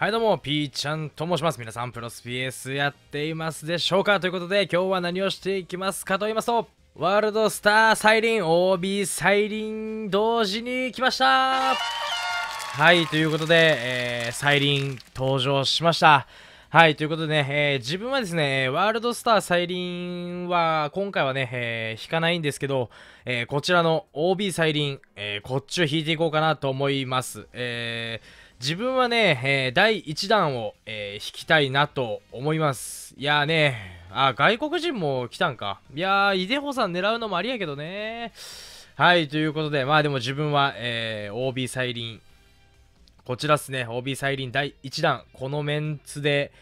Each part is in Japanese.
はいどうも、ピーちゃんと申します。皆さん、プロス PS やっていますでしょうか？ということで、今日は何をしていきますかと言いますと、ワールドスターサイリン、OB サイリン同時に来ましたはい、ということで、えー、サイリン登場しました。はい、ということでね、えー、自分はですね、ワールドスターサイリンは、今回はね、えー、引かないんですけど、えー、こちらの OB サイリン、えこっちを引いていこうかなと思います。えー、自分はね、えー、第1弾を、えー、引きたいなと思います。いやーね、あ、外国人も来たんか。いやー、イデホさん狙うのもありやけどね。はい、ということで、まあでも自分は、えー、OB サイリン、こちらっすね、OB サイリン第1弾、このメンツで、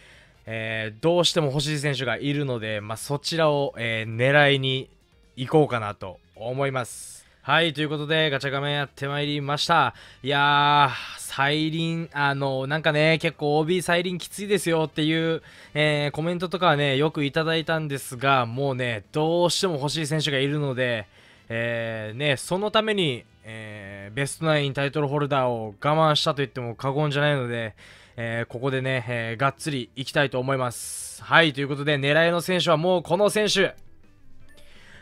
えー、どうしても欲しい選手がいるので、まあ、そちらを、えー、狙いに行こうかなと思います。はい、ということで、ガチャ画面やってまいりました。いやー、サイリン、あの、なんかね、結構 OB サイリンきついですよっていう、えー、コメントとかはね、よくいただいたんですが、もうね、どうしても欲しい選手がいるので、えー、ね、そのために、えー、ベストナインタイトルホルダーを我慢したと言っても過言じゃないので、えー、ここでね、えー、がっつりいきたいと思います。はい、ということで、狙いの選手はもうこの選手、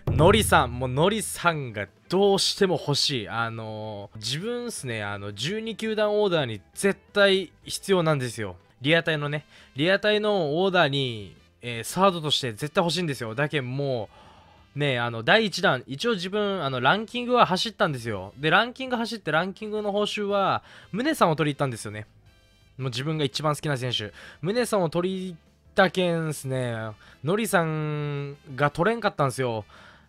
のりさん、もうのりさんがどうしても欲しい。あのー、自分っすね、あの、12球団オーダーに絶対必要なんですよ。リアタイのね、リアタイのオーダーに、えー、サードとして絶対欲しいんですよ。だけもう、ね、あの、第1弾、一応自分、あの、ランキングは走ったんですよ。で、ランキング走って、ランキングの報酬は、宗さんを取り行ったんですよね。もう自分が一番好きな選手。宗さんを取り行ったけんすね、のりさんが取れんかったんですよ。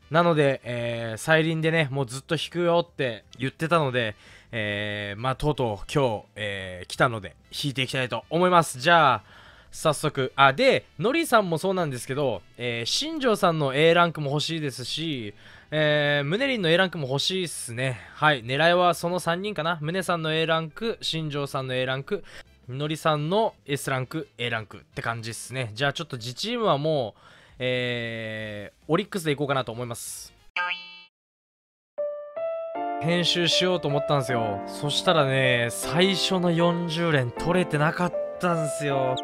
なので、えー、再臨でね、もうずっと引くよって言ってたので、えー、まあ、とうとう今日、えー、来たので、引いていきたいと思います。じゃあ、早速。あ、で、のりさんもそうなんですけど、えー、新庄さんの A ランクも欲しいですし、えー、ムネリンの A ランクも欲しいっすね。はい。狙いはその3人かな。ムネさんの A ランク、新庄さんの A ランク、のりさんの S ランク、A ランクって感じっすね。じゃあちょっと自チームはもう、えー、オリックスでいこうかなと思います。編集しようと思ったんですよ。そしたらね、最初の40連取れてなかったんですよ。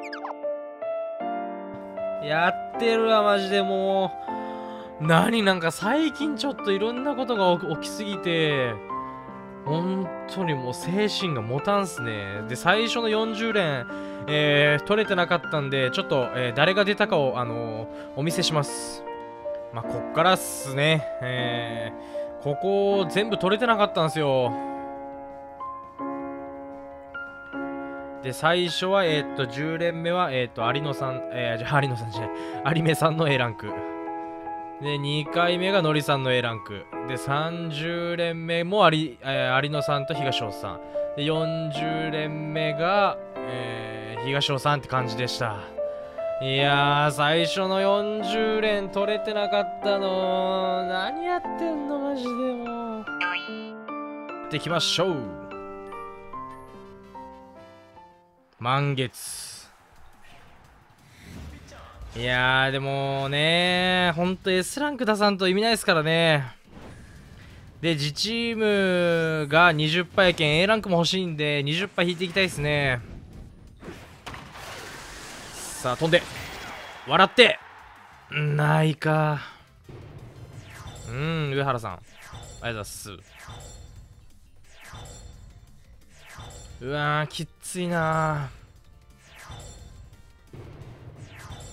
やってるわ、マジでもう。何なんか最近ちょっといろんなことが起きすぎて、本当にもう精神が持たんすね。で、最初の40連、えー、取れてなかったんで、ちょっと、えー、誰が出たかを、あのー、お見せします。まあ、こっからっすね。えー、ここ全部取れてなかったんですよ。で、最初は、えー、っと、10連目は、えー、っと、有野さん、えー、じゃあ有野さんじゃない、有目さんの A ランク。で、2回目がのりさんの A ランク。で、30連目も有,、えー、有野さんと東尾さん。で、40連目が、えー、東尾さんって感じでした。いやー、最初の40連取れてなかったの何やってんのマジでもう。ってきましょう。満月。いやー、でもね、ほんと S ランク出さんと意味ないですからね。で、自チームが20杯やけん A ランクも欲しいんで、20杯引いていきたいですね。さあ、飛んで。笑ってないか。うん、上原さん。ありがとうございます。うわー、きついなー。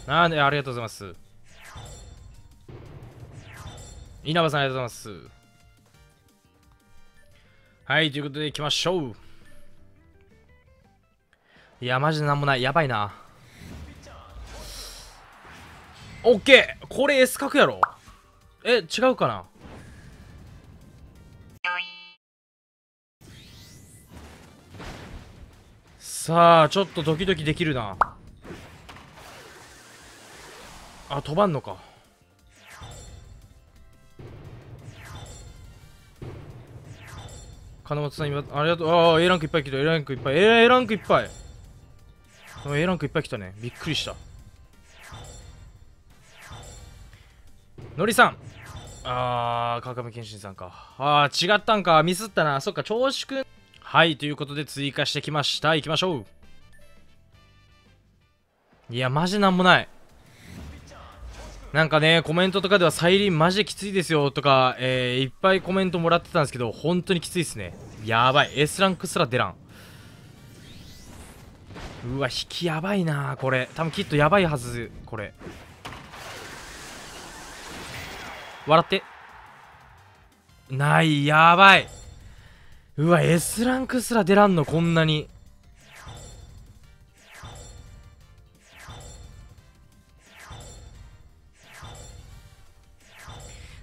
あね、ありがとうございます。稲葉さんありがとうございます。はい、ということで行きましょう。いや、マジでなんもない。やばいな。オッケーこれ S 角やろえ、違うかなさあ、ちょっとドキドキできるな。あ飛ばんのか。金本さん今ありがとう。ああ A ランクいっぱい来た。A ランクいっぱい。A ランクいっぱい。A ランクいっぱい。来たね。びっくりした。のりさん。あー川上健信さんか。あー違ったんか。ミスったな。そっか長子くん。はいということで追加してきました。行きましょう。いやマジなんもない。なんかねコメントとかではサイリンマジできついですよとか、えー、いっぱいコメントもらってたんですけど本当にきついですね。やばい。S ランクすら出らん。うわ引きやばいなこれ。多分きっとやばいはずこれ。笑って。ないやばい。うわ S ランクすら出らんのこんなに。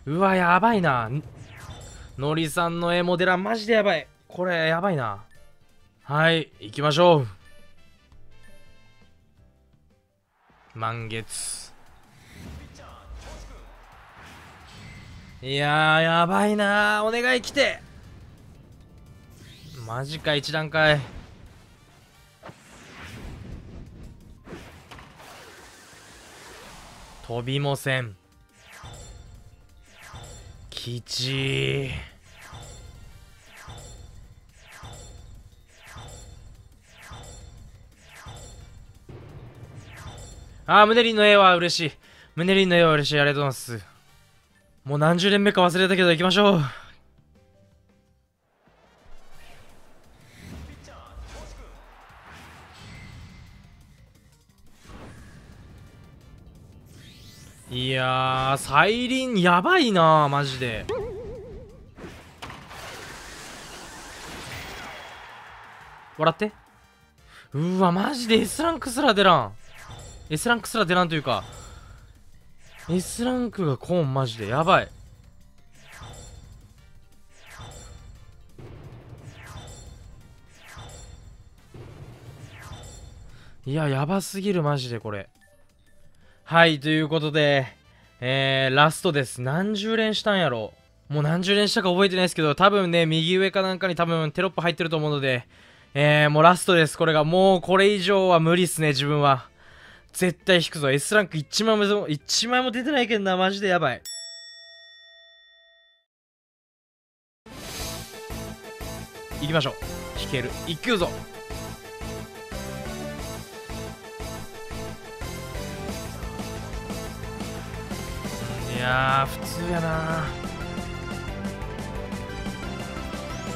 うわやばいな。のりさんの絵モデラマジでやばい。これやばいな。はい行きましょう。満月。いややばいな。お願い来て。マジか一段階。飛びもせん。きちああ、ムネリンの絵は嬉しい。ムネリンの絵は嬉しい。ありがとうございます。もう何十年目か忘れたけど行きましょう。いやー、サイリンやばいなマジで。笑って。うわ、マジで S ランクすら出らん。S ランクすら出らんというか、S ランクがコーンマジでやばい。いや、やばすぎる、マジでこれ。はい、ということで、えー、ラストです。何十連したんやろもう何十連したか覚えてないですけど、多分ね、右上かなんかに多分テロップ入ってると思うので、えー、もうラストです。これがもうこれ以上は無理っすね、自分は。絶対引くぞ。S ランク1枚も、1枚も出てないけどな、マジでやばい。行きましょう。引ける。行くぞ。いや普通やな。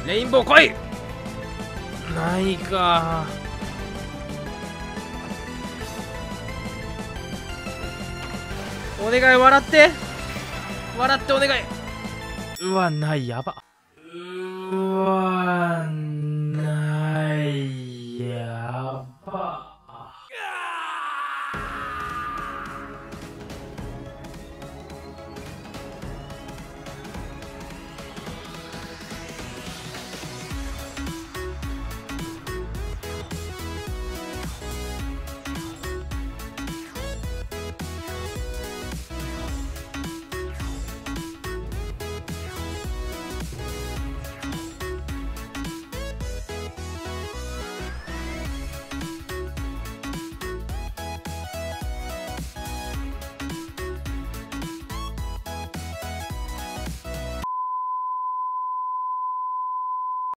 レインボー来い！ないか。お願い笑って。笑ってお願い。うわないやば。うわ